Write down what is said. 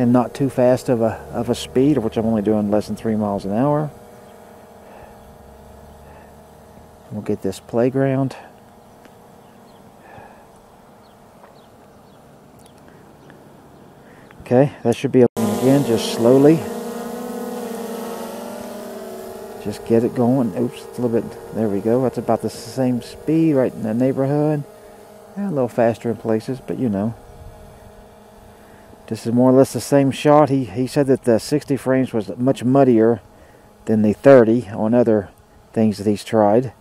and not too fast of a of a speed, which I'm only doing less than three miles an hour. We'll get this playground. Okay, that should be again, just slowly. Just get it going. Oops, it's a little bit, there we go. That's about the same speed right in the neighborhood. Yeah, a little faster in places, but you know. This is more or less the same shot. He, he said that the 60 frames was much muddier than the 30 on other things that he's tried.